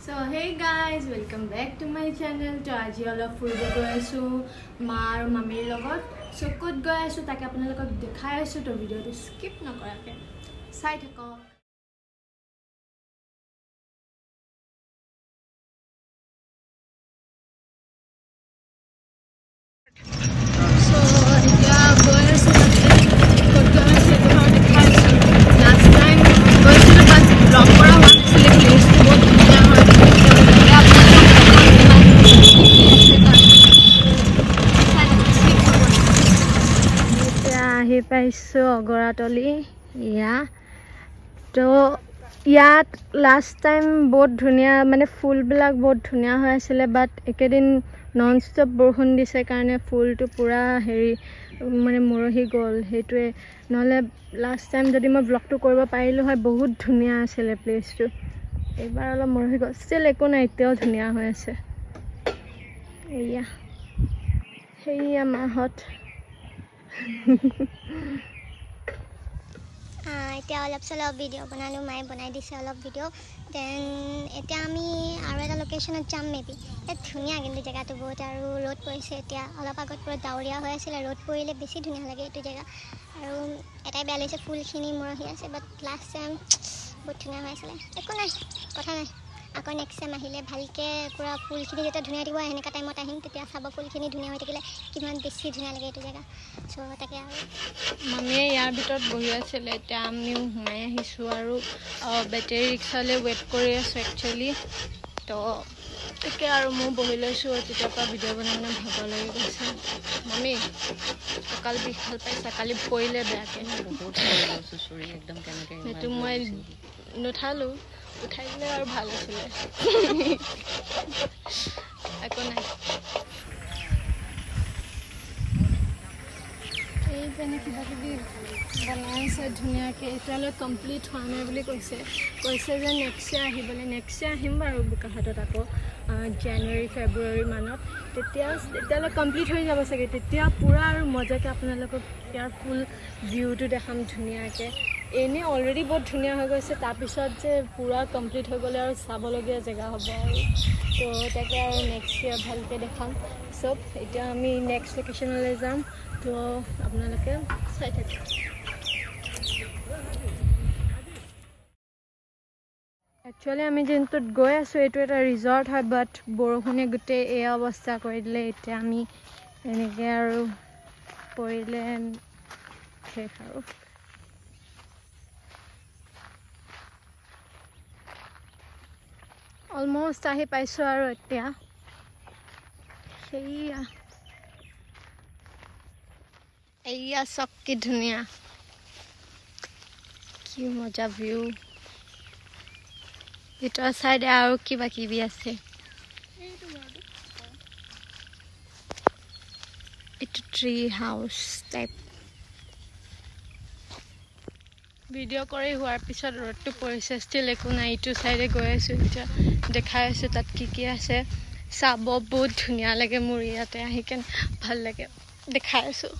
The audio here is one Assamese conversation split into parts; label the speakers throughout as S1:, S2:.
S1: So' hey guys welcome back to my channel তো আজি অলপ ফুৰিব গৈ আছোঁ মা আৰু মামীৰ লগত চ' ক'ত গৈ আছোঁ তাকে আপোনালোকক দেখাই আছোঁ তো ভিডিঅ'টো স্কিপ নকৰাকৈ চাই থাকক পাইছোঁ অগৰাতলি। ইয়া। তো ইয়াত লাষ্ট টাইম বহুত ধুনীয়া মানে ফুলবিলাক বহুত ধুনীয়া হৈ আছিলে বাট একেদিন নন ষ্টপ বৰষুণ দিছে কাৰণে ফুলটো পূৰা হেৰি মানে মৰহি গ'ল সেইটোৱে। নহ'লে লাষ্ট টাইম যদি মই ব্লগটো কৰিব পাৰিলোঁ হয় বহুত ধুনীয়া আছিলে প্লেচটো এইবাৰ অলপ মৰহি গ'ল। ষ্টিল একো নাই এতিয়াও ধুনীয়া হৈ আছে। এয়া সেয়া মাহঁত।
S2: এতিয়া অলপ চলপ ভিডিঅ' বনালোঁ মায়ে বনাই দিছে অলপ ভিডিঅ' দেন এতিয়া আমি আৰু এটা লোকেশ্যনত যাম মেবি ইয়াত ধুনীয়া কিন্তু জেগাটো বহুত আৰু ৰ'দ পৰিছে এতিয়া। অলপ আগত পুৰা ডাৱৰীয়া হৈ আছিলে ৰ'দ পৰিলে বেছি ধুনীয়া লাগে এইটো জেগা। আৰু এটাই বেয়া লাগিছে ফুলখিনি মৰহি আছে বাট লাষ্ট টাইম বহুত ধুনীয়া হৈ আছিলে। একো নাই কথা নাই। আকৌ নেক্সট টাইম আহিলে ভালকৈ পূৰা ফুলখিনি যেতিয়া ধুনীয়া দিব সেনেকুৱা টাইমত আহিম তেতিয়া চাব ফুলখিনি ধুনীয়া হৈ থাকিলে কিমান বেছি ধুনীয়া লাগে এইটো জেগা। চ' তাকে আৰু।
S1: মামীয়ে ইয়াৰ ভিতৰত বহি আছিলে এতিয়া আমিও সোমাই আহিছোঁ আৰু বেটেৰী ৰিক্সালৈ ৱেইট কৰি আছোঁ একচুৱেলি তো তাকে আৰু মই বহি লৈছোঁ তেতিয়াৰ পৰা ভিডিঅ' বনাই মানে ভাগৰ লাগি গৈছে। মামী কঁকাল বিষ ভাল পাইছা? কালি পৰিলে বেয়াকৈ। সেইটো মই নুঠালোঁ। উঠাই দিলে আৰু ভাল আছিলে। একো নাই। এই পিনে কিবা কিবি বনাই আছে ধুনীয়াকৈ এতিয়ালৈ কমপ্লিট হোৱা নাই বুলি কৈছে। কৈছে যে নেক্সট ইয়াৰ আহিবলৈ নেক্সট ইয়াৰ আহিম বাৰু বোকাখাটত আকৌ জানুৱাৰী ফেব্ৰুৱাৰী মানত। তেতিয়া তেতিয়ালৈ কমপ্লিট হৈ যাব চাগে। তেতিয়া পূৰা আৰু মজাকৈ আপোনালোকক ইয়াৰ ফুল ভিউটো দেখাম ধুনীয়াকৈ। এনেই অলৰেডি বহুত ধুনীয়া হৈ গৈছে। তাৰপিছত যে পূৰা কমপ্লিট হৈ গ'লে আৰু চাবলগীয়া জেগা হ'ব আৰু। তো তাকে আৰু নেক্সট ইয়াৰ ভালকৈ দেখাম। চব এতিয়া আমি নেক্সট লোকেশ্যনলৈ যাম। তো আপোনালোকে চাই থাকক। একচুৱেলি আমি যোনটোত গৈ আছোঁ এইটো এটা ৰিজৰ্ট হয় বাট বৰষুণে গোটেই এই অৱস্থা কৰি দিলে। এতিয়া আমি এনেকৈ আৰু পৰিলে শেষ আৰু। অলমষ্ট আহি পাইছোঁ আৰু এতিয়া। সেয়া। এয়া চব কি ধুনীয়া। কি মজা ভিউ ভিতৰৰ চাইডে আৰু কিবা কিবি আছে। এইটো ট্ৰি হাউচ টাইপ ভিডিঅ' কৰি হোৱাৰ পিছত ৰ'দটো পৰিছে ষ্টিল একো নাই ইটো চাইডে গৈ আছোঁ এতিয়া দেখাই আছোঁ তাত কি কি আছে। চাব বহুত ধুনীয়া লাগে মোৰ ইয়াতে আহি কেনে ভাল লাগে দেখাই আছোঁ।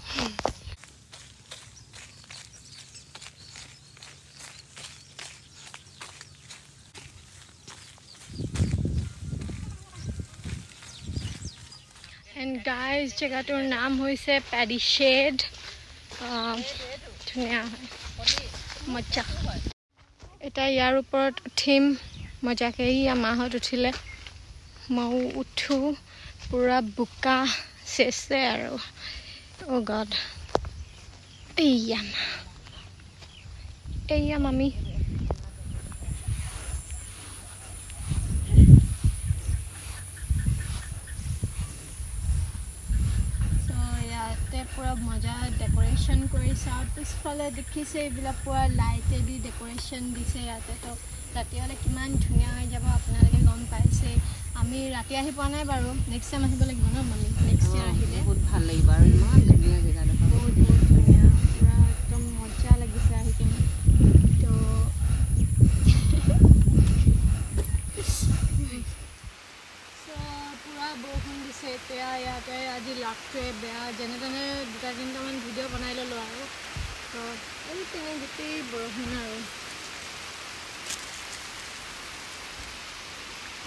S1: এণ্ড গাইজ জেগাটোৰ নাম হৈছে পেডিশ্বেড ধুনীয়া হয়। মজা। এতিয়া ইয়াৰ ওপৰত উঠিম। মজাকৈ ইয়া মাহঁত উঠিলে। ময়ো উঠোঁ। পূৰা বোকা চেচে আৰু। Oh' god. এইয়া মা এইয়া মামী ইয়াতে পূৰা মজা ডেক'ৰেশ্যন কৰিছে আৰু পিছফালে দেখিছে এইবিলাক পূৰা লাইটেদি ডেক'ৰেশ্যন দিছে ইয়াতে তো ৰাতি হ'লে কিমান ধুনীয়া হৈ যাব আপোনালোকে গম পাইছে আমি ৰাতি আহি পোৱা নাই বাৰু নেক্সট টাইম আহিব লাগিব ন মামি নেক্সট ইয়াৰ আহিলে
S3: বহুত ভাল লাগিব আৰু ইমান ধুনীয়া জেগাডোখৰ
S1: বহুত বহুত ধুনীয়া পূৰা একদম মজা লাগিছে আহি কিনে তো বৰষুণ দিছে এতিয়া ইয়াতে আজি লাভটোৱে বেয়া যেনে তেনে দুটা তিনিটামান ভিডিঅ' বনাই ল'লোঁ আৰু। তো এই পিনে গোটেই বৰষুণ আৰু।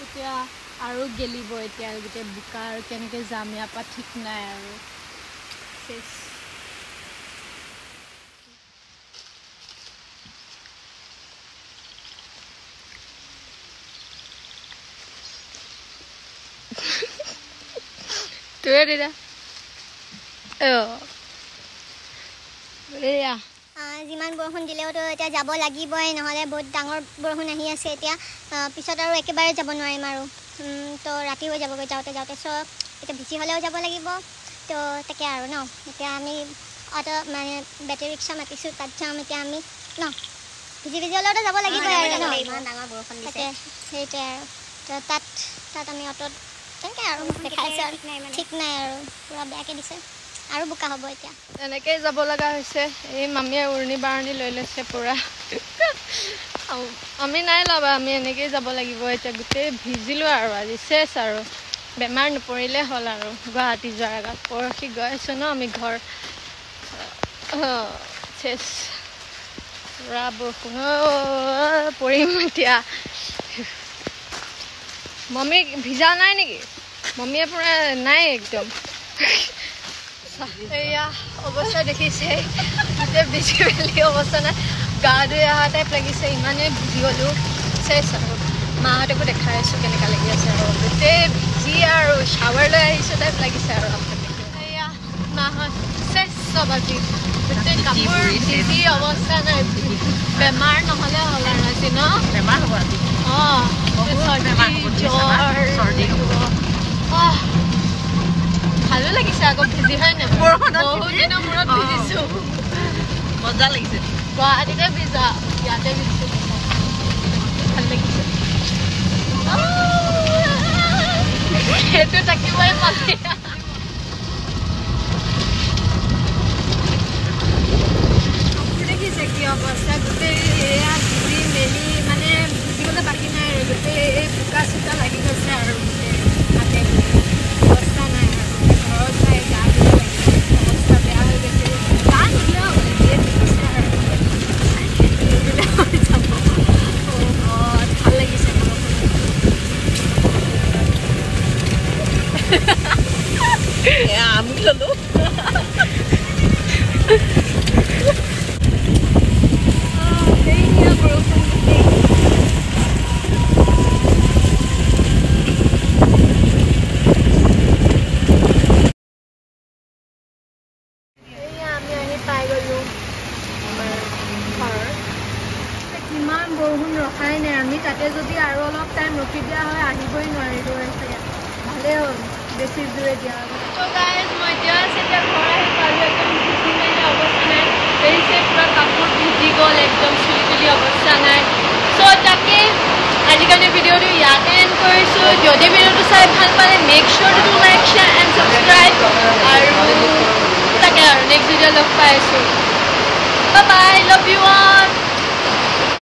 S1: এতিয়া আৰু গেলিব এতিয়া গোটেই বোকা আৰু কেনেকৈ যাম ইয়াৰ পৰা ঠিক নাই আৰু। তোৰে দিদা অঁ এয়া
S2: আহ, যিমান বৰষুণ দিলেওতো এতিয়া যাব লাগিবই নহ'লে বহুত ডাঙৰ বৰষুণ আহি আছে এতিয়া। পিছত আৰু একেবাৰে যাব নোৱাৰিম আৰু। তো ৰাতি হৈ যাবগৈ যাওঁতে যাওঁতে চ' এতিয়া বেছি হ'লেও যাব লাগিব। তো তাকে আৰু ন এতিয়া আমি অটো মানে বেটেৰী ৰিক্সা মাতিছোঁ তাত যাম এতিয়া আমি ন? ভিজি ভিজি হ'লেওতো যাব লাগিবই আৰু ন?
S4: ডাঙৰ বৰষুণ
S2: তাকে সেইটোৱে আৰু। তো তাত তাত আমি অটোত তেনেকৈ আৰু দেখাইছে আৰু। ঠিক নাই আৰু। পূৰা বেয়াকৈ দিছে। আৰু বোকা হ'ব এতিয়া।
S1: এনেকেই যাব লগা হৈছে। এই মামীয়ে উৰণি বাৰণি লৈ লৈছে পূৰা। আমি নাই ল'বা আমি এনেকেই যাব লাগিব। এতিয়া গোটেই ভিজিলোঁ আৰু আজি। চেচ আৰু। বেমাৰ নপৰিলে হ'ল আৰু। গুৱাহাটী যোৱাৰ আগত। পৰহি গৈ আছোঁ ন আমি ঘৰ। চেচ পূৰা বৰষুণ। পৰিম এতিয়া। মমী ভিজা নাই নেকি? মমীয়ে পূৰা নাই একদম। এয়া অৱস্থা দেখিছে। গোটেই ভিজি মেলি অৱস্থা নাই। গা ধুই অহা টাইপ লাগিছে ইমানেই ভিজি গ'লোঁ। আৰু। মাহঁতকো দেখাই আছোঁ কেনেকুৱা লাগি আছে আৰু। গোটেই ভিজি আৰু শ্বাৱাৰ লৈ আহিছোঁ টাইপ লাগিছে আৰু এয়া মাহঁত চেচ চব আজি। গোটেই কাপোৰ ভিজি অৱস্থা নাই। বেমাৰ নহ'লে হ'ল আৰু আজি ন?
S3: বেমাৰ হ'ব আজি।
S1: অঁ চৰ্দি? জ্বৰ
S3: চৰ্দি হ'ব।
S1: ভালো লাগিছে আকৌ ভিজি হয় নাই?
S3: বৰষুণত
S1: বহুত? দিনৰ মূৰত। ভিজিছোঁ।
S3: মজা লাগিছে।
S1: গুৱাহাটীতে ভিজা ইয়াতে ভিজিছোঁ। ভাল লাগিছে। সেইটো থাকিবই পালে দেখিছে কি অৱস্থা গোটেই এয়া ভিজি মেলি মানে ভিজিবলৈ বাকী নাই আৰু গোটেই এই বোকা চোকা লাগি গৈছে আৰু গোটেই হাতে অৱস্থা নাই আৰু ঘৰত যাই গা ধুব লাগিছে অৱস্থা বেয়া হৈ গৈছে গা ধুলেও হ'ব যিয়ে ভিজিছে আৰু নিদিলে হৈ যাব অ' ভাল লাগিছে
S3: এয়া আমি ল'লো
S1: সেইয়া বৰষুণ গোটেই এয়া আমি আহি পাই গ'লোঁ আমাৰ ঘৰ বৰষুণ ৰখাই নাই। আমি তাতে যদি আৰু অলপ টাইম ৰখি দিয়া হয় আহিবই নোৱাৰিলোঁ ভালেই হ'ল বেছি জোৰে দিয়া তাকে আজিকালি ভিডিঅ'টো ইয়াতে এণ্ড কৰিছোঁ। যদি ভিডিঅ'টো চাই ভাল পালে make sure to like share and subscribe আৰু তাকে আৰু নেক্সট ভিডিঅ' লগ পাই আছোঁ। বাই ইউ